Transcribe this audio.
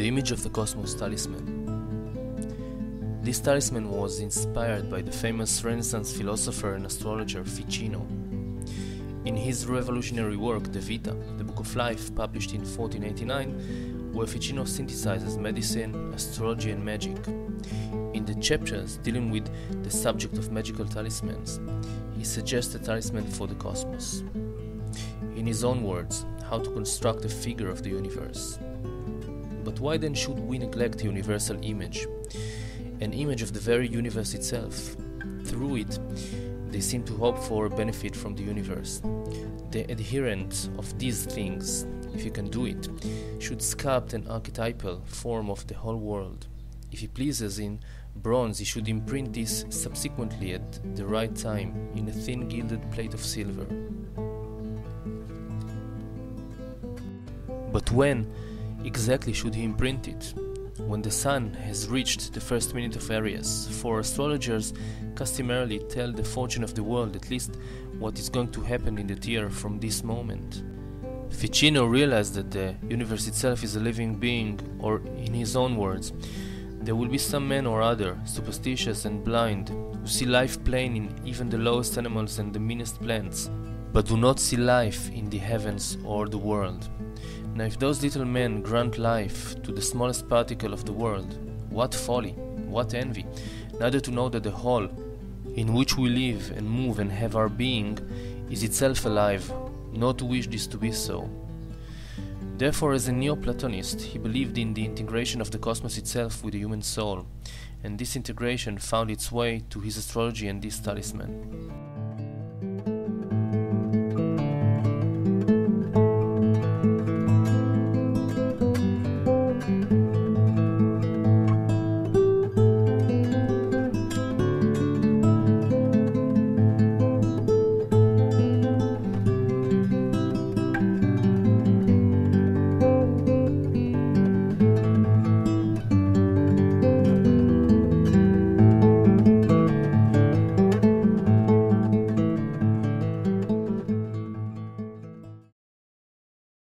the image of the Cosmos talisman. This talisman was inspired by the famous Renaissance philosopher and astrologer Ficino. In his revolutionary work, De Vita, the Book of Life, published in 1489, where Ficino synthesizes medicine, astrology, and magic. In the chapters dealing with the subject of magical talismans, he suggests a talisman for the cosmos. In his own words, how to construct a figure of the universe. But why then should we neglect the universal image? An image of the very universe itself. Through it, they seem to hope for benefit from the universe. The adherent of these things, if he can do it, should sculpt an archetypal form of the whole world. If he pleases in bronze, he should imprint this subsequently at the right time in a thin gilded plate of silver. But when exactly should he imprint it? When the sun has reached the first minute of Aries, for astrologers customarily tell the fortune of the world, at least what is going to happen in the year from this moment. Ficino realized that the universe itself is a living being, or in his own words, there will be some man or other, superstitious and blind, who see life plain in even the lowest animals and the meanest plants, but do not see life in the heavens or the world. Now, if those little men grant life to the smallest particle of the world, what folly, what envy, neither to know that the whole, in which we live and move and have our being, is itself alive, nor to wish this to be so. Therefore, as a Neoplatonist, he believed in the integration of the cosmos itself with the human soul, and this integration found its way to his astrology and this talisman.